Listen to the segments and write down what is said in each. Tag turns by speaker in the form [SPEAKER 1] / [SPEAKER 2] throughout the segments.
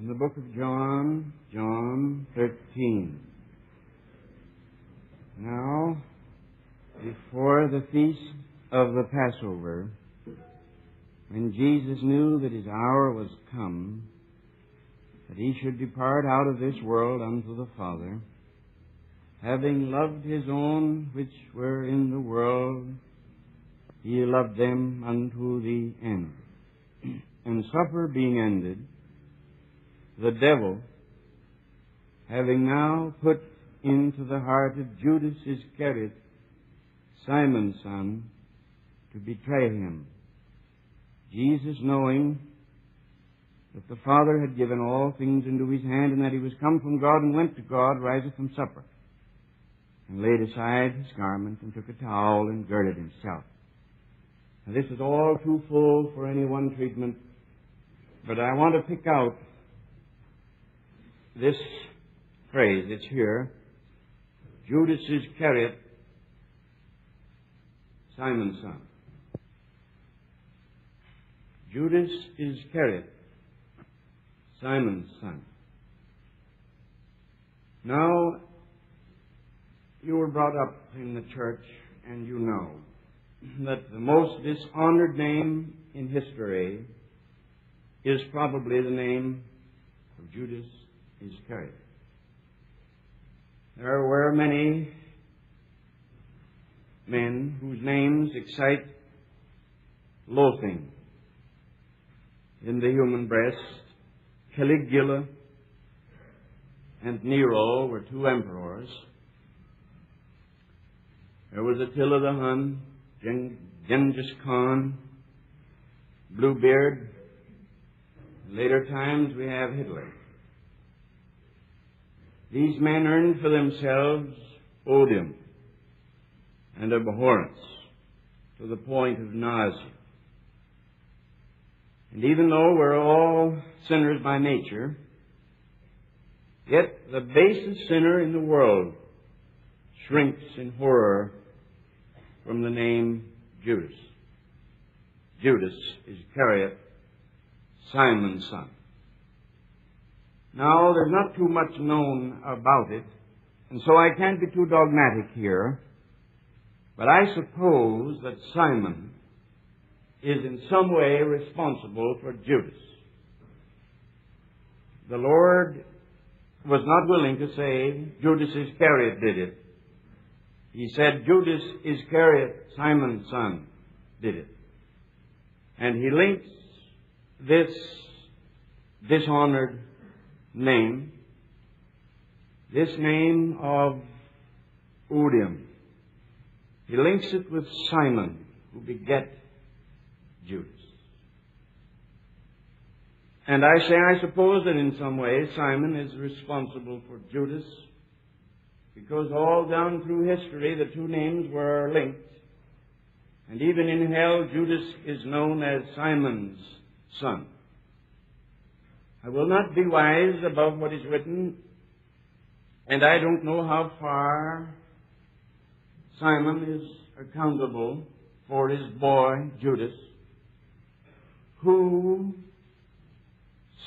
[SPEAKER 1] in the book of John, John 13. Now, before the feast of the Passover, when Jesus knew that his hour was come, that he should depart out of this world unto the Father, having loved his own which were in the world, he loved them unto the end. and supper being ended, the devil, having now put into the heart of Judas Iscariot, Simon's son, to betray him. Jesus, knowing that the Father had given all things into his hand, and that he was come from God and went to God, riseth from supper, and laid aside his garment, and took a towel, and girded himself. Now, this is all too full for any one treatment, but I want to pick out this phrase. It's here. Judas Iscariot, Simon's son. Judas Iscariot, Simon's son. Now, you were brought up in the church and you know that the most dishonored name in history is probably the name of Judas Iscariot. There were many men whose names excite loathing in the human breast. Caligula and Nero were two emperors. There was Attila the Hun, Genghis Khan, Bluebeard. In later times we have Hitler. These men earned for themselves odium and abhorrence to the point of nausea. And even though we're all sinners by nature, yet the basest sinner in the world shrinks in horror from the name Judas. Judas is Iscariot, Simon's son. Now, there's not too much known about it, and so I can't be too dogmatic here, but I suppose that Simon is in some way responsible for Judas. The Lord was not willing to say Judas Iscariot did it. He said Judas Iscariot, Simon's son, did it. And he links this dishonored name, this name of Odium. He links it with Simon, who beget Judas. And I say, I suppose that in some way Simon is responsible for Judas, because all down through history the two names were linked. And even in hell, Judas is known as Simon's son. I will not be wise above what is written, and I don't know how far Simon is accountable for his boy Judas, who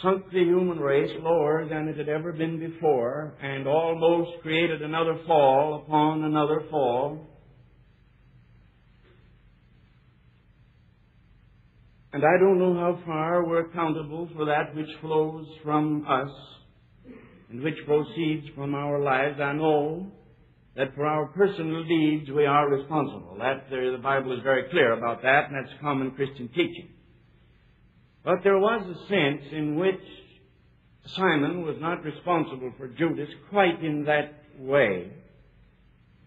[SPEAKER 1] sunk the human race lower than it had ever been before and almost created another fall upon another fall And I don't know how far we're accountable for that which flows from us and which proceeds from our lives. I know that for our personal deeds we are responsible. That the Bible is very clear about that, and that's common Christian teaching. But there was a sense in which Simon was not responsible for Judas quite in that way.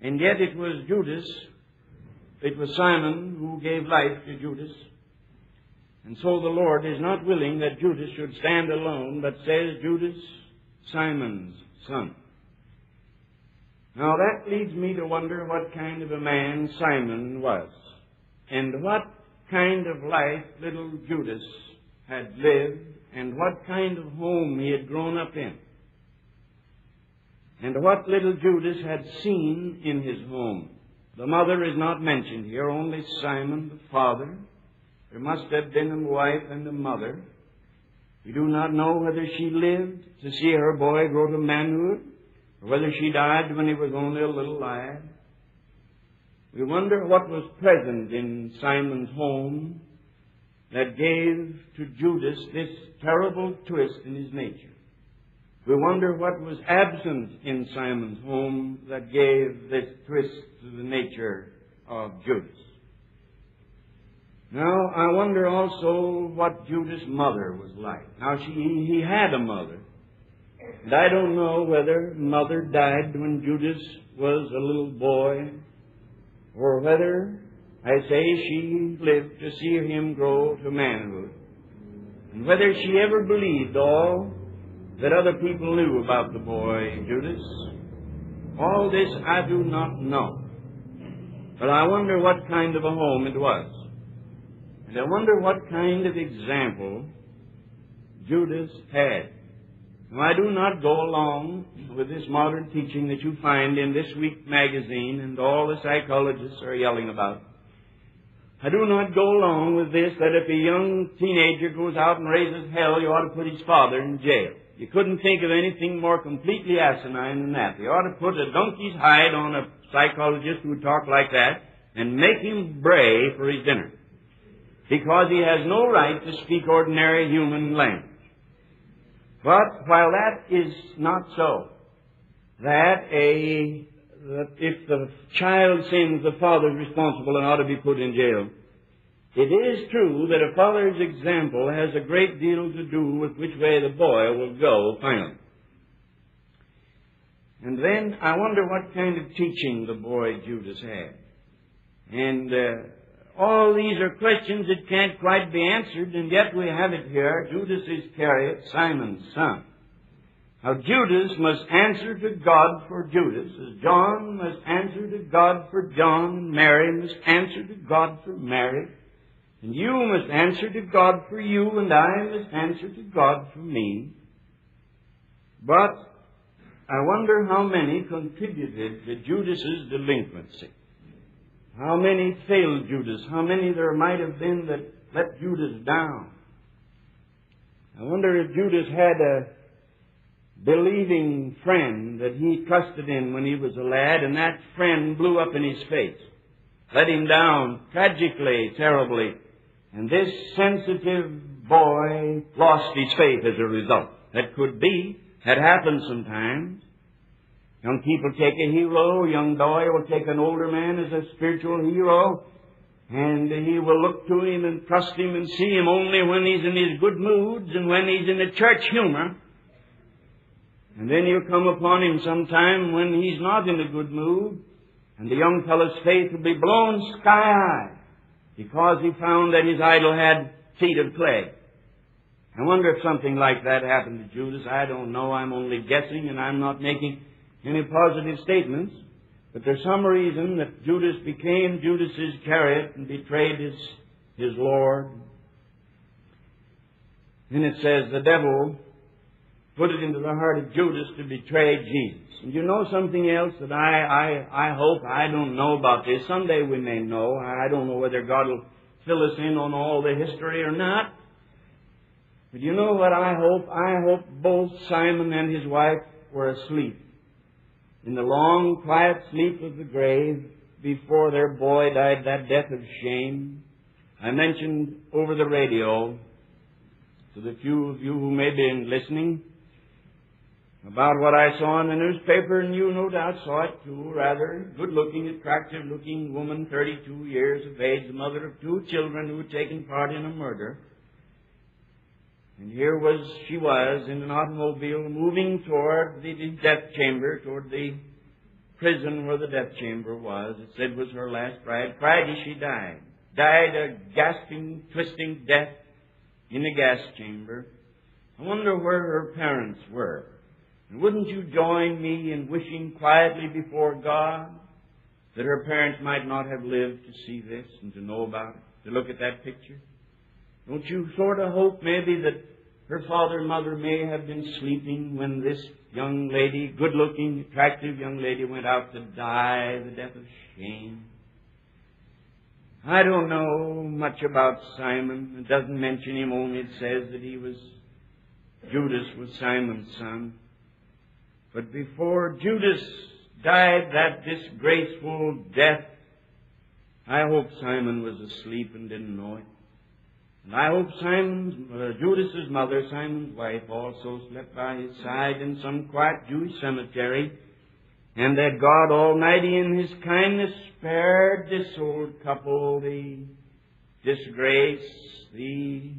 [SPEAKER 1] And yet it was Judas, it was Simon who gave life to Judas. And so the Lord is not willing that Judas should stand alone, but says, Judas, Simon's son. Now that leads me to wonder what kind of a man Simon was, and what kind of life little Judas had lived, and what kind of home he had grown up in, and what little Judas had seen in his home. The mother is not mentioned here, only Simon, the father, there must have been a wife and a mother. We do not know whether she lived to see her boy grow to manhood, or whether she died when he was only a little lad. We wonder what was present in Simon's home that gave to Judas this terrible twist in his nature. We wonder what was absent in Simon's home that gave this twist to the nature of Judas. Now, I wonder also what Judas' mother was like. Now, she, he had a mother. And I don't know whether mother died when Judas was a little boy, or whether, I say, she lived to see him grow to manhood, and whether she ever believed all that other people knew about the boy Judas. All this I do not know. But I wonder what kind of a home it was. And I wonder what kind of example Judas had. Now, I do not go along with this modern teaching that you find in this week magazine and all the psychologists are yelling about. I do not go along with this that if a young teenager goes out and raises hell, you ought to put his father in jail. You couldn't think of anything more completely asinine than that. You ought to put a donkey's hide on a psychologist who would talk like that and make him bray for his dinner. Because he has no right to speak ordinary human language. But while that is not so, that a that if the child sins, the father is responsible and ought to be put in jail. It is true that a father's example has a great deal to do with which way the boy will go finally. And then I wonder what kind of teaching the boy Judas had. And uh, all these are questions that can't quite be answered, and yet we have it here. Judas Iscariot, Simon's son. Now Judas must answer to God for Judas, as John must answer to God for John, and Mary must answer to God for Mary. And you must answer to God for you, and I must answer to God for me. But I wonder how many contributed to Judas's delinquency. How many failed Judas? How many there might have been that let Judas down? I wonder if Judas had a believing friend that he trusted in when he was a lad, and that friend blew up in his face, let him down tragically, terribly, and this sensitive boy lost his faith as a result. That could be, had happened sometimes. Young people take a hero, young boy will take an older man as a spiritual hero, and he will look to him and trust him and see him only when he's in his good moods and when he's in a church humor. And then you come upon him sometime when he's not in a good mood, and the young fellow's faith will be blown sky high because he found that his idol had feet of clay. I wonder if something like that happened to Judas. I don't know. I'm only guessing and I'm not making any positive statements. But there's some reason that Judas became Judas Iscariot and betrayed his, his Lord. Then it says the devil put it into the heart of Judas to betray Jesus. And you know something else that I, I, I hope, I don't know about this. Someday we may know. I don't know whether God will fill us in on all the history or not. But you know what I hope? I hope both Simon and his wife were asleep. In the long, quiet sleep of the grave before their boy died that death of shame. I mentioned over the radio to the few of you who may be listening about what I saw in the newspaper, and you no doubt saw it too. Rather good looking, attractive looking woman, 32 years of age, the mother of two children who had taken part in a murder. And here was, she was in an automobile moving toward the death chamber, toward the prison where the death chamber was. It said was her last ride. Friday she died. Died a gasping, twisting death in the gas chamber. I wonder where her parents were. And wouldn't you join me in wishing quietly before God that her parents might not have lived to see this and to know about it, to look at that picture? Don't you sort of hope maybe that her father and mother may have been sleeping when this young lady, good looking, attractive young lady, went out to die the death of shame? I don't know much about Simon. It doesn't mention him, only it says that he was Judas was Simon's son. But before Judas died that disgraceful death, I hope Simon was asleep and didn't know it. And I hope Simon's, uh, Judas's mother, Simon's wife, also slept by his side in some quiet Jewish cemetery, and that God Almighty in His kindness spared this old couple the disgrace, the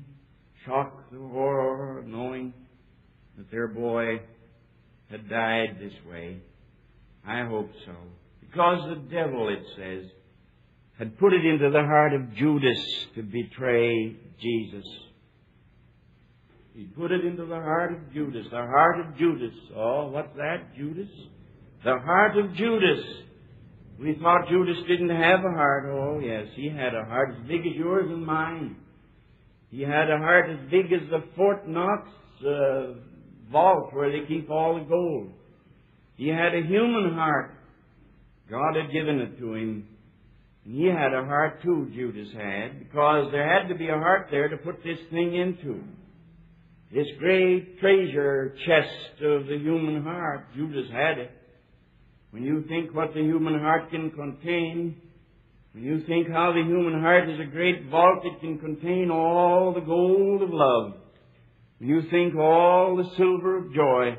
[SPEAKER 1] shock, the horror of knowing that their boy had died this way. I hope so. Because the devil, it says, had put it into the heart of Judas to betray Jesus. He put it into the heart of Judas. The heart of Judas. Oh, what's that, Judas? The heart of Judas. We thought Judas didn't have a heart. Oh, yes, he had a heart as big as yours and mine. He had a heart as big as the Fort Knox uh, vault where they keep all the gold. He had a human heart. God had given it to him. And he had a heart too, Judas had, because there had to be a heart there to put this thing into. This great treasure chest of the human heart, Judas had it. When you think what the human heart can contain, when you think how the human heart is a great vault, that can contain all the gold of love. When you think all the silver of joy,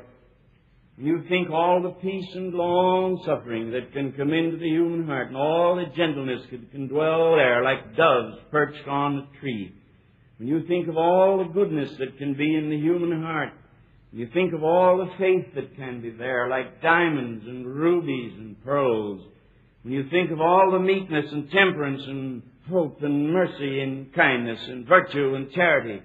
[SPEAKER 1] you think all the peace and long suffering that can come into the human heart and all the gentleness that can dwell there like doves perched on a tree. When you think of all the goodness that can be in the human heart, you think of all the faith that can be there like diamonds and rubies and pearls. When you think of all the meekness and temperance and hope and mercy and kindness and virtue and charity,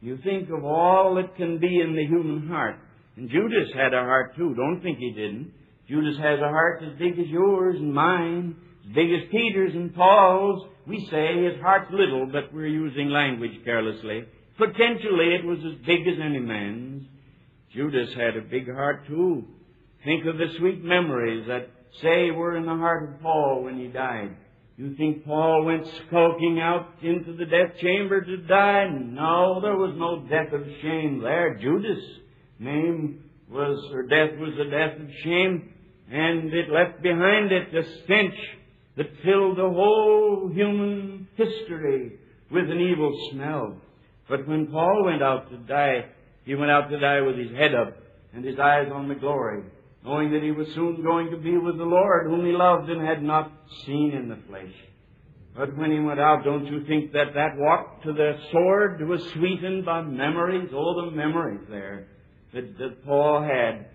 [SPEAKER 1] you think of all that can be in the human heart. And Judas had a heart too. Don't think he didn't. Judas has a heart as big as yours and mine, as big as Peter's and Paul's. We say his heart's little, but we're using language carelessly. Potentially it was as big as any man's. Judas had a big heart too. Think of the sweet memories that say were in the heart of Paul when he died. You think Paul went skulking out into the death chamber to die? No, there was no death of shame there. Judas' name was, or death was a death of shame, and it left behind it the stench that filled the whole human history with an evil smell. But when Paul went out to die, he went out to die with his head up and his eyes on the glory, knowing that he was soon going to be with the Lord, whom he loved and had not seen in the flesh. But when he went out, don't you think that that walk to the sword was sweetened by memories? Oh, the memories there that, that Paul had.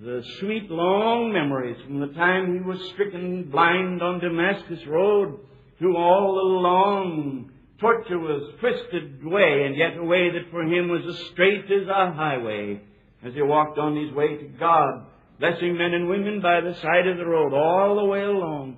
[SPEAKER 1] The sweet, long memories from the time he was stricken blind on Damascus Road through all the long, tortuous, twisted way, and yet a way that for him was as straight as a highway as he walked on his way to God, blessing men and women by the side of the road all the way along.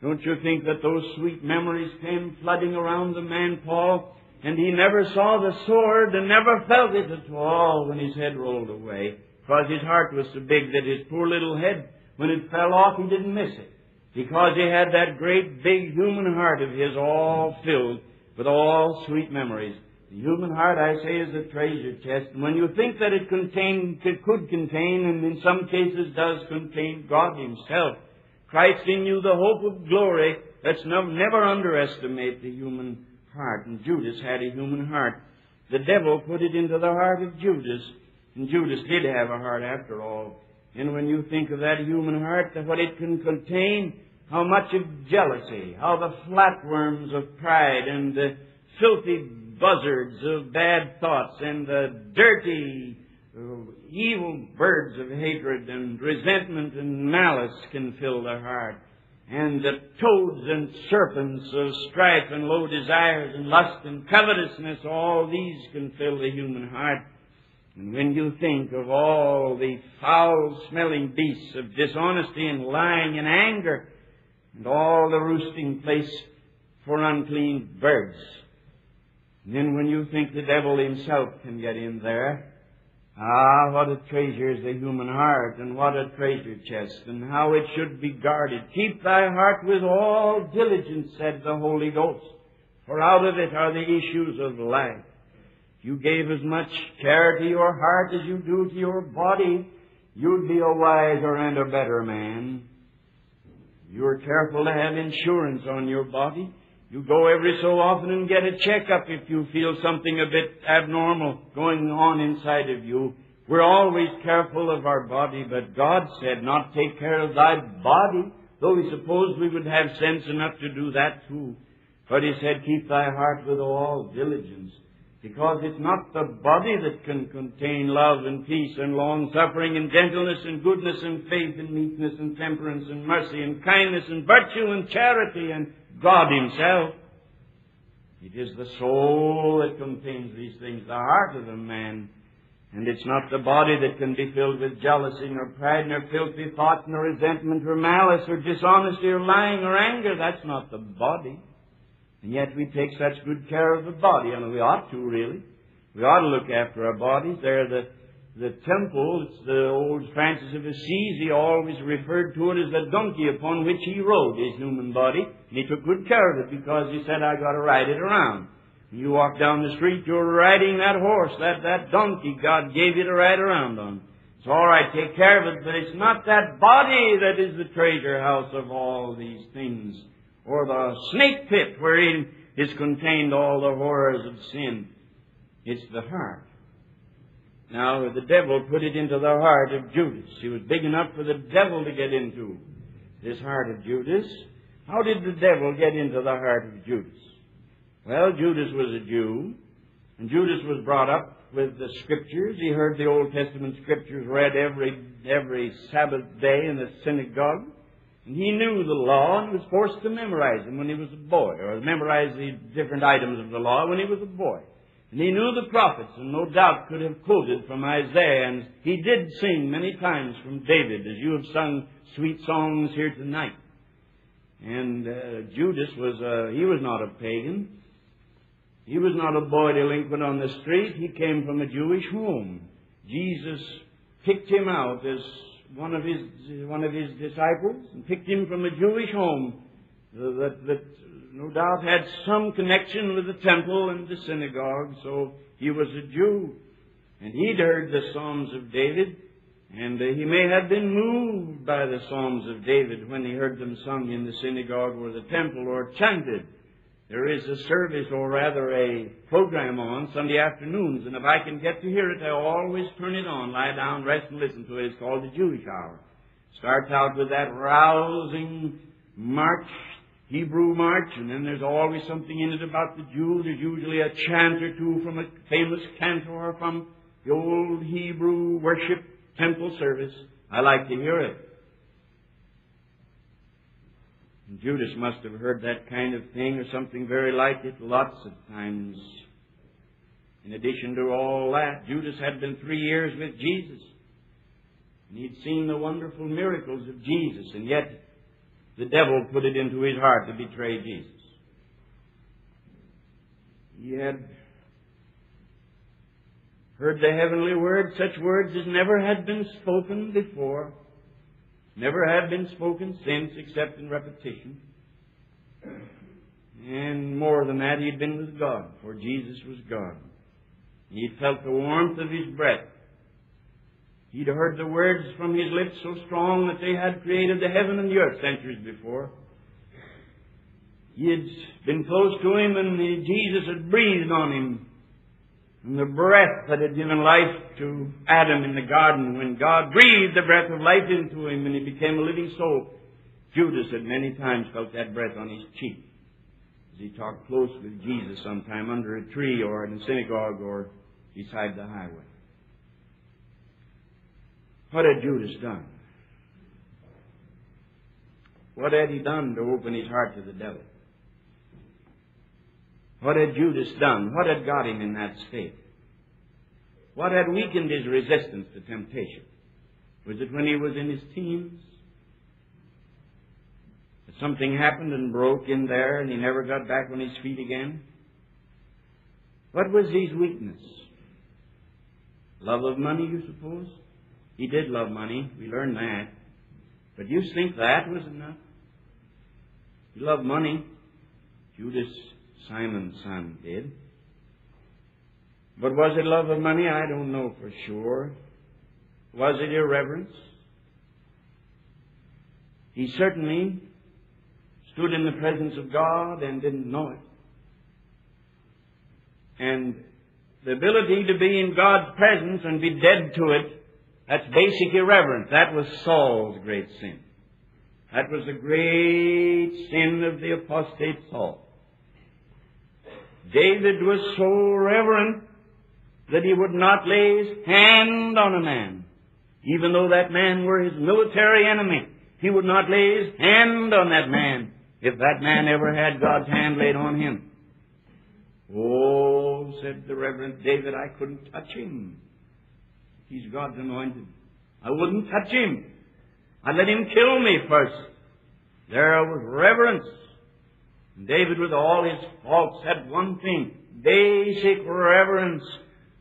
[SPEAKER 1] Don't you think that those sweet memories came flooding around the man Paul? And he never saw the sword and never felt it at all when his head rolled away. Because his heart was so big that his poor little head, when it fell off, he didn't miss it. Because he had that great big human heart of his all filled with all sweet memories. The human heart, I say, is a treasure chest. And when you think that it contain, could contain, and in some cases does contain God Himself, Christ in you, the hope of glory, let's never underestimate the human heart. And Judas had a human heart. The devil put it into the heart of Judas. And Judas did have a heart after all. And when you think of that human heart, what it can contain, how much of jealousy, how the flatworms of pride and the filthy buzzards of bad thoughts and the dirty, evil birds of hatred and resentment and malice can fill the heart and the toads and serpents of strife and low desires and lust and covetousness, all these can fill the human heart. And when you think of all the foul smelling beasts of dishonesty and lying and anger, and all the roosting place for unclean birds, and then when you think the devil himself can get in there, Ah, what a treasure is the human heart, and what a treasure chest, and how it should be guarded. Keep thy heart with all diligence, said the Holy Ghost, for out of it are the issues of life. If you gave as much care to your heart as you do to your body, you'd be a wiser and a better man. You're careful to have insurance on your body. You go every so often and get a checkup if you feel something a bit abnormal going on inside of you. We're always careful of our body, but God said not take care of thy body, though He supposed we would have sense enough to do that too. But He said, keep thy heart with all diligence, because it's not the body that can contain love and peace and long suffering and gentleness and goodness and faith and meekness and temperance and mercy and kindness and virtue and charity and God Himself. It is the soul that contains these things, the heart of the man. And it's not the body that can be filled with jealousy, nor pride, nor filthy thought, nor resentment, or malice, or dishonesty, or lying, or anger. That's not the body. And yet we take such good care of the body, and we ought to, really. We ought to look after our bodies. They're the, the temple. It's the old Francis of Assisi always referred to it as the donkey upon which he rode his human body. And he took good care of it because he said, I got to ride it around. You walk down the street, you're riding that horse, that, that donkey God gave you to ride around on. It's all right, take care of it, but it's not that body that is the treasure house of all these things, or the snake pit wherein is contained all the horrors of sin. It's the heart. Now, the devil put it into the heart of Judas. He was big enough for the devil to get into this heart of Judas. How did the devil get into the heart of Judas? Well, Judas was a Jew, and Judas was brought up with the Scriptures. He heard the Old Testament Scriptures read every, every Sabbath day in the synagogue. And he knew the law and was forced to memorize them when he was a boy, or memorize the different items of the law when he was a boy. And he knew the prophets, and no doubt could have quoted from Isaiah, and he did sing many times from David, as you have sung sweet songs here tonight. And uh, Judas was, uh, he was not a pagan. He was not a boy delinquent on the street. He came from a Jewish home. Jesus picked him out as one of his, one of his disciples and picked him from a Jewish home that, that no doubt had some connection with the temple and the synagogue. So he was a Jew. And he'd heard the Psalms of David. And uh, he may have been moved by the Psalms of David when he heard them sung in the synagogue or the temple or chanted. There is a service, or rather a program on Sunday afternoons, and if I can get to hear it, I always turn it on, lie down, rest, and listen to it. It's called the Jewish Hour. Starts out with that rousing march, Hebrew march, and then there's always something in it about the Jew. There's usually a chant or two from a famous cantor from the old Hebrew worship temple service. I like to hear it. And Judas must have heard that kind of thing or something very like it lots of times. In addition to all that, Judas had been three years with Jesus. And he'd seen the wonderful miracles of Jesus, and yet the devil put it into his heart to betray Jesus. He had heard the heavenly word, such words as never had been spoken before. Never had been spoken since except in repetition. And more than that, he had been with God, for Jesus was God. He'd felt the warmth of his breath. He'd heard the words from his lips so strong that they had created the heaven and the earth centuries before. He had been close to him and Jesus had breathed on him and the breath that had given life to Adam in the garden, when God breathed the breath of life into him and he became a living soul, Judas had many times felt that breath on his cheek as he talked close with Jesus sometime under a tree or in a synagogue or beside the highway. What had Judas done? What had he done to open his heart to the devil? What had Judas done? What had got him in that state? What had weakened his resistance to temptation? Was it when he was in his teens? That something happened and broke in there and he never got back on his feet again? What was his weakness? Love of money, you suppose? He did love money. We learned that. But you think that was enough? He loved money. Judas Simon's son did. But was it love of money? I don't know for sure. Was it irreverence? He certainly stood in the presence of God and didn't know it. And the ability to be in God's presence and be dead to it, that's basic irreverence. That was Saul's great sin. That was the great sin of the apostate Saul. David was so reverent that he would not lay his hand on a man, even though that man were his military enemy. He would not lay his hand on that man if that man ever had God's hand laid on him. Oh, said the Reverend David, I couldn't touch him. He's God's anointed. I wouldn't touch him. I'd let him kill me first. There was reverence. David, with all his faults, had one thing basic reverence,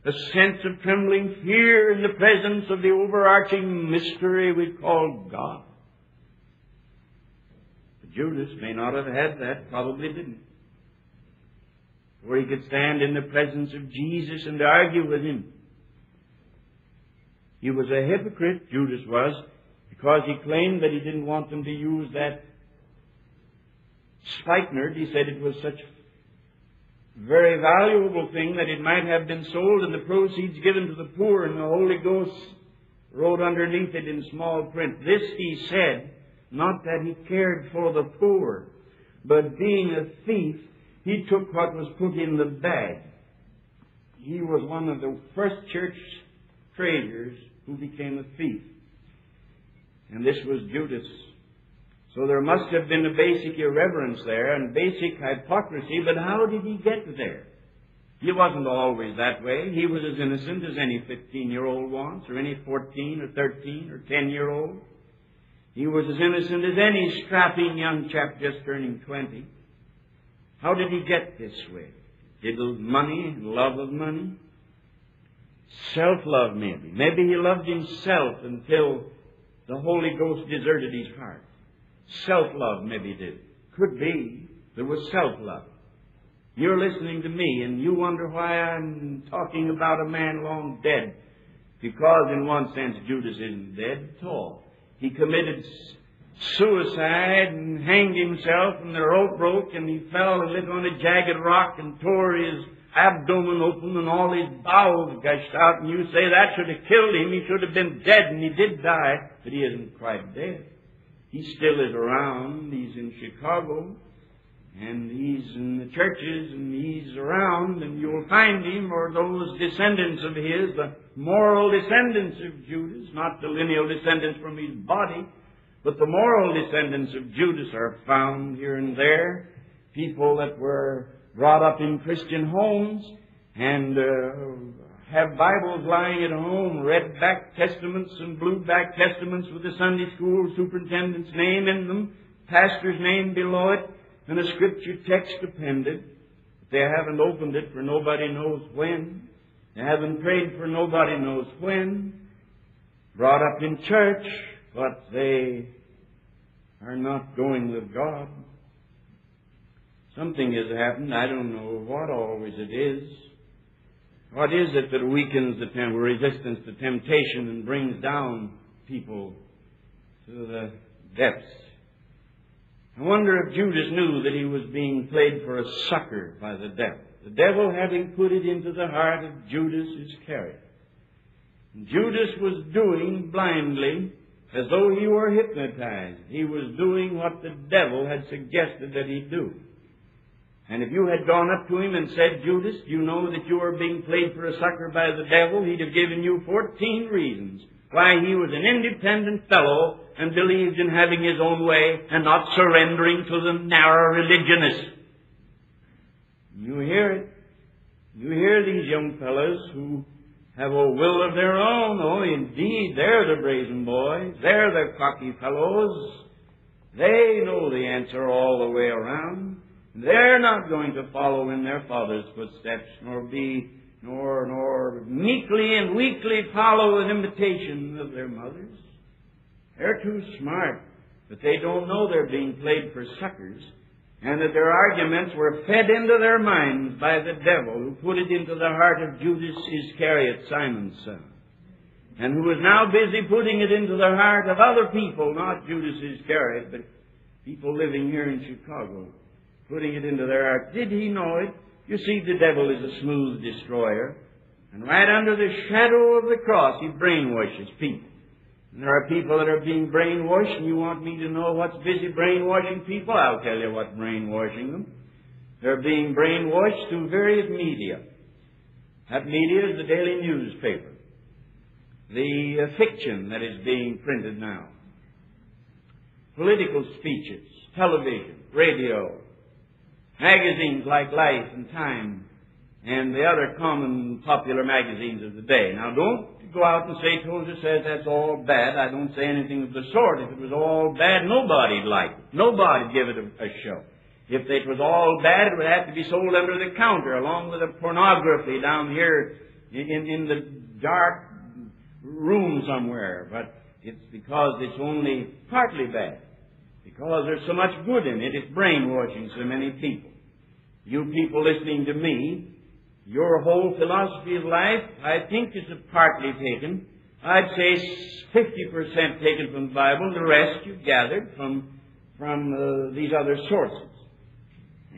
[SPEAKER 1] a sense of trembling fear in the presence of the overarching mystery we call God. But Judas may not have had that, probably didn't. Where he could stand in the presence of Jesus and argue with him. He was a hypocrite, Judas was, because he claimed that he didn't want them to use that spikenard. He said it was such a very valuable thing that it might have been sold and the proceeds given to the poor, and the Holy Ghost wrote underneath it in small print. This he said, not that he cared for the poor, but being a thief, he took what was put in the bag. He was one of the first church traders who became a thief. And this was Judas. So there must have been a basic irreverence there and basic hypocrisy, but how did he get there? He wasn't always that way. He was as innocent as any 15 year old was, or any 14 or 13 or 10 year old. He was as innocent as any strapping young chap just turning 20. How did he get this way? Diddled money and love of money? Self love, maybe. Maybe he loved himself until the Holy Ghost deserted his heart. Self love, maybe did. Could be. There was self love. You're listening to me and you wonder why I'm talking about a man long dead. Because in one sense Judas isn't dead at all. He committed suicide and hanged himself and the rope broke and he fell and lit on a jagged rock and tore his abdomen open and all his bowels gushed out and you say that should have killed him. He should have been dead and he did die, but he isn't quite dead. He still is around. He's in Chicago and he's in the churches and he's around and you'll find him or those descendants of his, the moral descendants of Judas, not the lineal descendants from his body, but the moral descendants of Judas are found here and there. People that were brought up in Christian homes and uh, have Bibles lying at home, red back testaments and blue back testaments with the Sunday school superintendent's name in them, pastor's name below it, and a scripture text appended. They haven't opened it for nobody knows when. They haven't prayed for nobody knows when. Brought up in church, but they are not going with God. Something has happened. I don't know what always it is. What is it that weakens the tem- resistance to temptation and brings down people to the depths? I wonder if Judas knew that he was being played for a sucker by the devil. The devil having put it into the heart of Judas Iscariot. Judas was doing blindly as though he were hypnotized. He was doing what the devil had suggested that he do. And if you had gone up to him and said, Judas, do you know that you are being played for a sucker by the devil? He'd have given you 14 reasons why he was an independent fellow and believed in having his own way and not surrendering to the narrow religionists. You hear it. You hear these young fellows who have a will of their own. Oh, indeed, they're the brazen boys. They're the cocky fellows. They know the answer all the way around. They're not going to follow in their father's footsteps, nor be, nor, nor meekly and weakly follow the imitation of their mothers. They're too smart, but they don't know they're being played for suckers. and that their arguments were fed into their minds by the devil who put it into the heart of Judas Iscariot, Simon's son, and who is now busy putting it into the heart of other people, not Judas Iscariot, but people living here in Chicago, putting it into their heart. Did he know it? You see, the devil is a smooth destroyer, and right under the shadow of the cross, he brainwashes people. And there are people that are being brainwashed, and you want me to know what's busy brainwashing people? I'll tell you what's brainwashing them. They're being brainwashed through various media. That media is the daily newspaper, the uh, fiction that is being printed now, political speeches, television, radio, magazines like Life and Time, and the other common popular magazines of the day. Now, don't go out and say Tozer says that's all bad. I don't say anything of the sort. If it was all bad, nobody'd like it. Nobody'd give it a, a show. If it was all bad, it would have to be sold under the counter, along with the pornography down here in, in the dark room somewhere. But it's because it's only partly bad. Because there's so much good in it, it's brainwashing so many people. You people listening to me, your whole philosophy of life, I think, is partly taken. I'd say 50% taken from the Bible, and the rest you've gathered from, from uh, these other sources.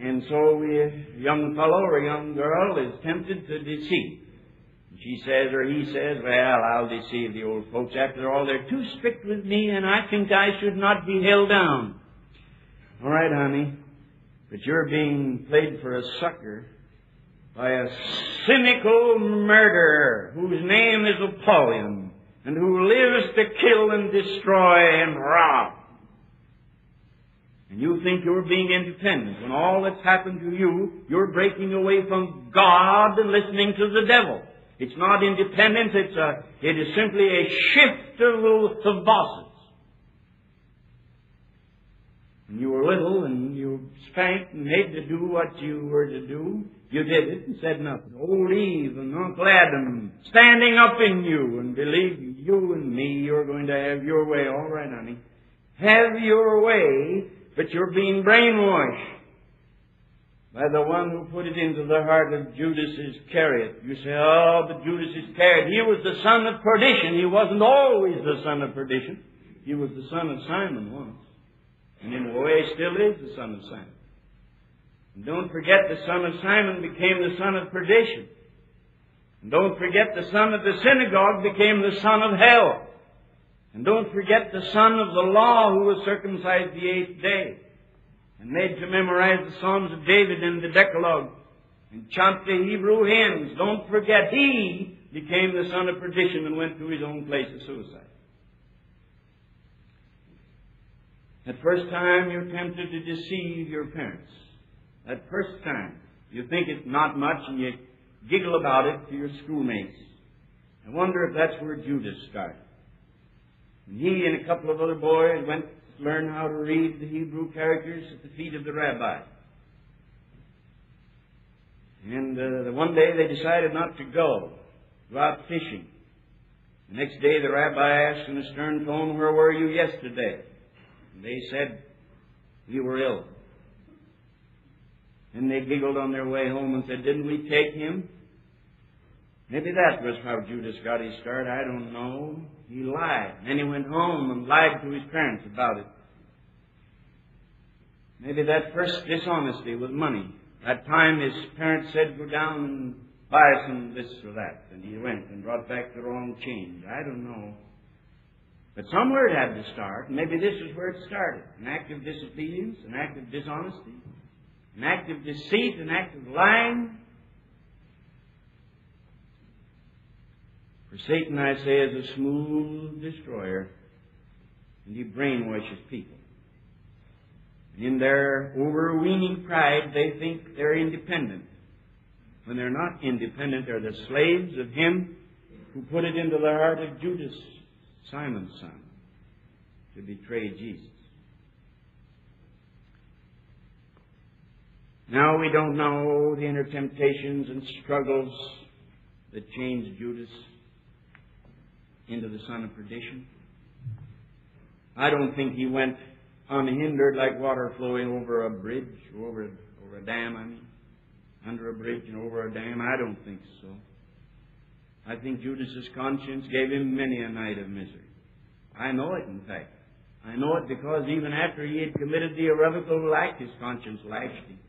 [SPEAKER 1] And so a young fellow or a young girl is tempted to deceive. She says or he says, well, I'll deceive the old folks. After all, they're too strict with me and I think I should not be held down. All right, honey. But you're being played for a sucker by a cynical murderer whose name is Apollyon and who lives to kill and destroy and rob. And you think you're being independent when all that's happened to you, you're breaking away from God and listening to the devil. It's not independence, it's a, it is simply a shift of, of bosses. When you were little and you spanked and made to do what you were to do, you did it and said nothing. Old Eve and Uncle Adam standing up in you and believe you and me, you're going to have your way. All right, honey. Have your way, but you're being brainwashed by the one who put it into the heart of Judas Iscariot. You say, oh, but Judas Iscariot, he was the son of perdition. He wasn't always the son of perdition. He was the son of Simon once. And in a way still is the son of Simon. And don't forget the son of Simon became the son of perdition. And don't forget the son of the synagogue became the son of hell. And don't forget the son of the law who was circumcised the eighth day and made to memorize the Psalms of David and the Decalogue and chant the Hebrew hymns. Don't forget he became the son of perdition and went to his own place of suicide. That first time you're tempted to deceive your parents. That first time. You think it's not much and you giggle about it to your schoolmates. I wonder if that's where Judas started. And he and a couple of other boys went to learn how to read the Hebrew characters at the feet of the rabbi. And uh, one day they decided not to go, go out fishing. The next day the rabbi asked in a stern tone, Where were you yesterday? And they said, We were ill. And they giggled on their way home and said, Didn't we take him? Maybe that was how Judas got his start. I don't know. He lied. Then he went home and lied to his parents about it. Maybe that first dishonesty with money. That time his parents said, Go down and buy some this or that. And he went and brought back the wrong change. I don't know. But somewhere it had to start. Maybe this is where it started. An act of disobedience, an act of dishonesty an act of deceit, an act of lying. For Satan, I say, is a smooth destroyer, and he brainwashes people. And in their overweening pride, they think they're independent. When they're not independent, they're the slaves of him who put it into the heart of Judas, Simon's son, to betray Jesus. Now we don't know the inner temptations and struggles that changed Judas into the son of perdition. I don't think he went unhindered like water flowing over a bridge, over, over a dam, I mean, under a bridge and over a dam? I don't think so. I think Judas's conscience gave him many a night of misery. I know it, in fact. I know it because even after he had committed the irrevocable act, his conscience lashed him.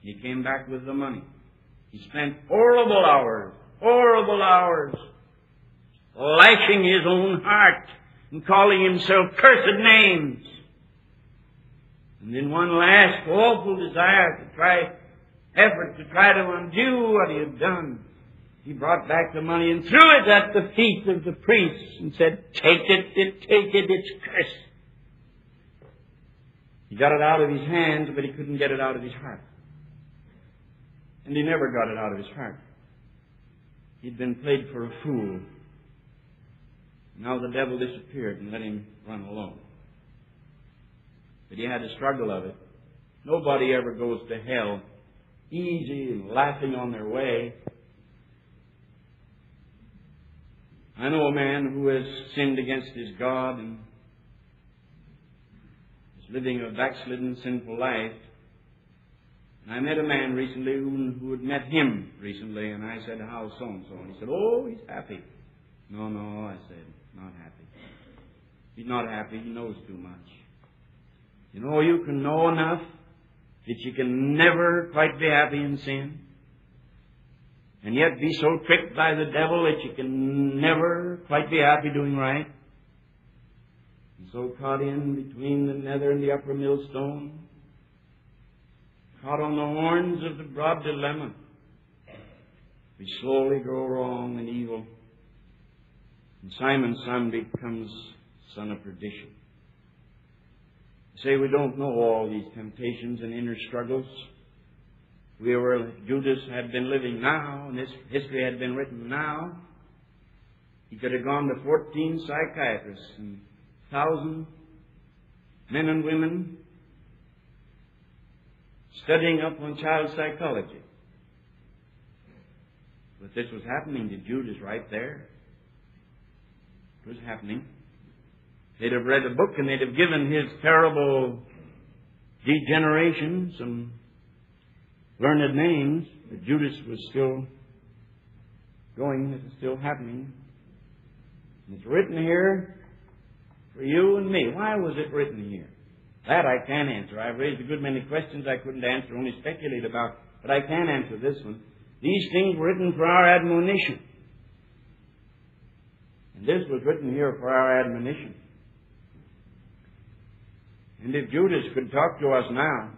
[SPEAKER 1] He came back with the money. He spent horrible hours, horrible hours, lashing his own heart and calling himself cursed names. And then one last awful desire to try, effort to try to undo what he had done, he brought back the money and threw it at the feet of the priests and said, Take it, it take it, it's cursed. He got it out of his hands, but he couldn't get it out of his heart. And he never got it out of his heart. He'd been played for a fool. Now the devil disappeared and let him run alone. But he had a struggle of it. Nobody ever goes to hell easy and laughing on their way. I know a man who has sinned against his God and is living a backslidden, sinful life. And I met a man recently who, who had met him recently, and I said, How's so and so? And he said, Oh, he's happy. No, no, I said, not happy. He's not happy. He knows too much. You know, you can know enough that you can never quite be happy in sin, and yet be so tricked by the devil that you can never quite be happy doing right. And so caught in between the nether and the upper millstone, caught on the horns of the broad dilemma. We slowly grow wrong and evil. And Simon's son becomes son of perdition. Say we don't know all these temptations and inner struggles. We were, Judas had been living now, and this history had been written now. He could have gone to 14 psychiatrists and 1,000 men and women studying up on child psychology. But this was happening to Judas right there. It was happening. They'd have read a book and they'd have given his terrible degeneration some learned names, but Judas was still going, it was still happening. And it's written here for you and me. Why was it written here? That I can answer. I've raised a good many questions I couldn't answer, only speculate about, but I can answer this one. These things were written for our admonition. And this was written here for our admonition. And if Judas could talk to us now,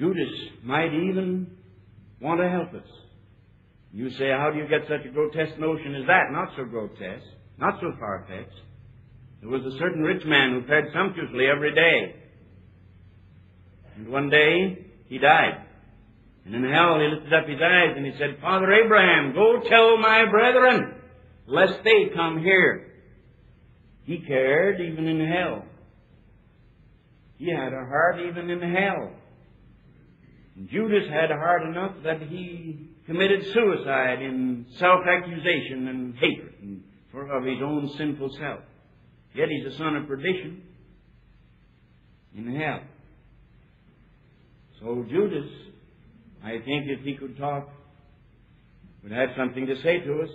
[SPEAKER 1] Judas might even want to help us. You say, how do you get such a grotesque notion as that? Not so grotesque, not so far-fetched. There was a certain rich man who fared sumptuously every day. And one day, he died. And in hell, he lifted up his eyes and he said, Father Abraham, go tell my brethren, lest they come here. He cared even in hell. He had a heart even in hell. Judas had heart enough that he committed suicide in self-accusation and hatred for, of his own sinful self. Yet he's a son of perdition in hell. So Judas, I think if he could talk, would have something to say to us.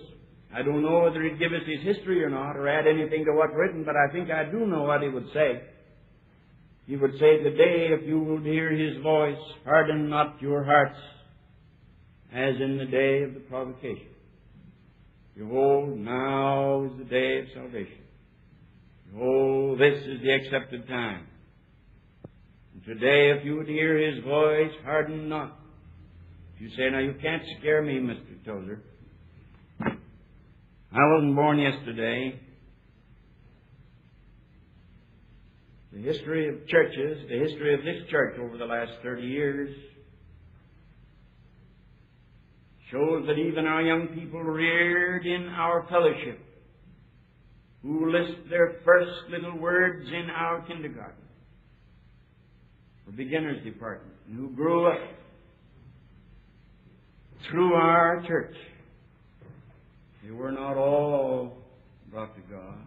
[SPEAKER 1] I don't know whether he'd give us his history or not, or add anything to what's written, but I think I do know what he would say. He would say, Today, if you will hear his voice, harden not your hearts, as in the day of the provocation. Behold, now is the day of salvation. Behold, this is the accepted time. And today, if you would hear his voice, harden not. If you say, Now, you can't scare me, Mr. Tozer. I wasn't born yesterday. The history of churches, the history of this church over the last 30 years, shows that even our young people reared in our fellowship, who lisp their first little words in our kindergarten, or beginners department, and who grew up through our church, they were not all brought to God.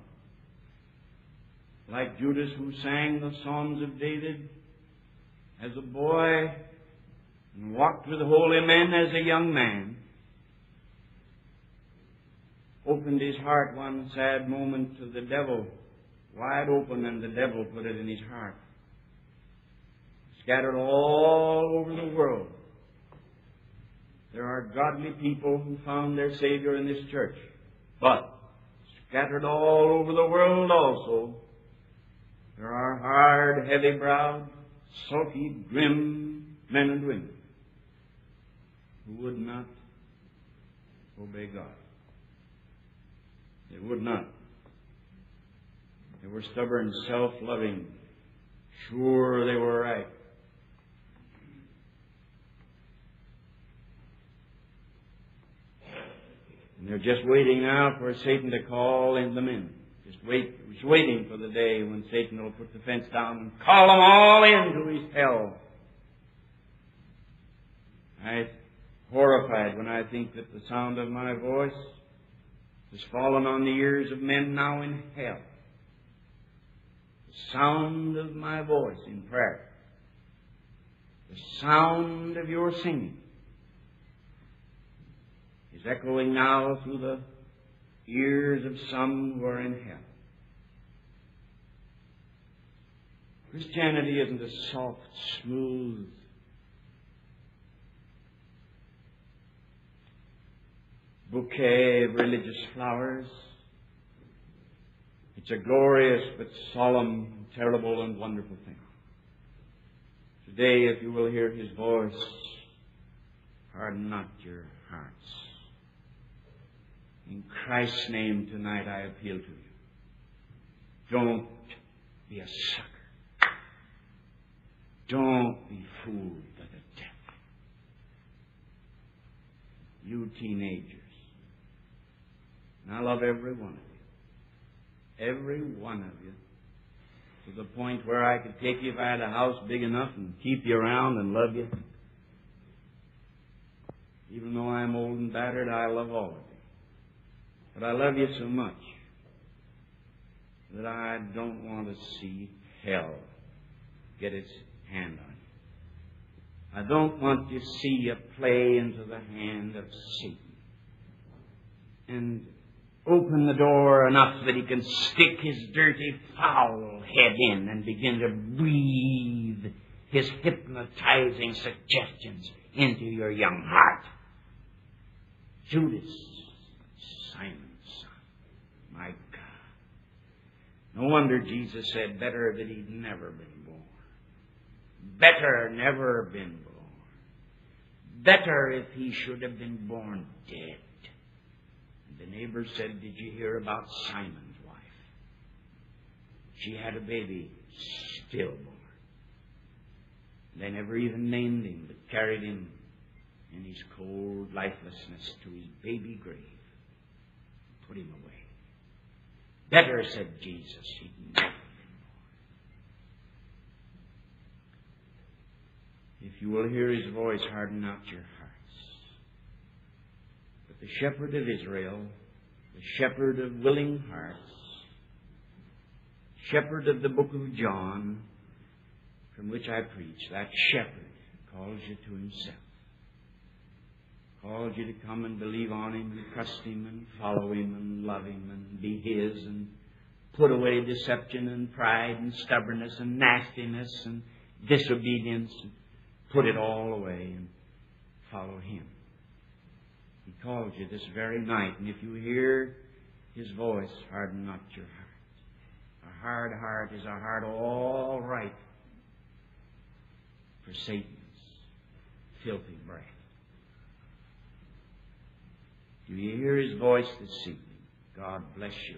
[SPEAKER 1] Like Judas who sang the Psalms of David as a boy and walked with holy men as a young man, opened his heart one sad moment to the devil, wide open, and the devil put it in his heart. Scattered all over the world. There are godly people who found their Savior in this church. But scattered all over the world also, there are hard, heavy browed, sulky, grim men and women who would not obey God. They would not. They were stubborn, self loving, sure they were right. And they're just waiting now for Satan to call in them in. Just wait, just waiting for the day when Satan will put the fence down and call them all into his hell. I'm horrified when I think that the sound of my voice has fallen on the ears of men now in hell. The sound of my voice in prayer. The sound of your singing is echoing now through the ears of some were in hell. Christianity isn't a soft, smooth, bouquet of religious flowers. It's a glorious but solemn, terrible, and wonderful thing. Today, if you will hear His voice, harden not your hearts. In Christ's name tonight I appeal to you. Don't be a sucker. Don't be fooled by the devil. You teenagers. And I love every one of you. Every one of you. To the point where I could take you if I had a house big enough and keep you around and love you. Even though I'm old and battered, I love all of you. But I love you so much that I don't want to see hell get its hand on you. I don't want to see you play into the hand of Satan and open the door enough that he can stick his dirty, foul head in and begin to breathe his hypnotizing suggestions into your young heart. Judas, Simon. My God. No wonder Jesus said, better that he'd never been born. Better never been born. Better if he should have been born dead. And the neighbor said, Did you hear about Simon's wife? She had a baby stillborn. They never even named him, but carried him in his cold lifelessness to his baby grave. Put him away. Better, said Jesus, he'd If you will hear his voice, harden not your hearts. But the shepherd of Israel, the shepherd of willing hearts, shepherd of the book of John, from which I preach, that shepherd calls you to himself calls you to come and believe on Him and trust Him and follow Him and love Him and be His and put away deception and pride and stubbornness and nastiness and disobedience and put it all away and follow Him. He called you this very night, and if you hear His voice, harden not your heart. A hard heart is a heart all right for Satan's filthy breath. Do you hear his voice this evening? God bless you.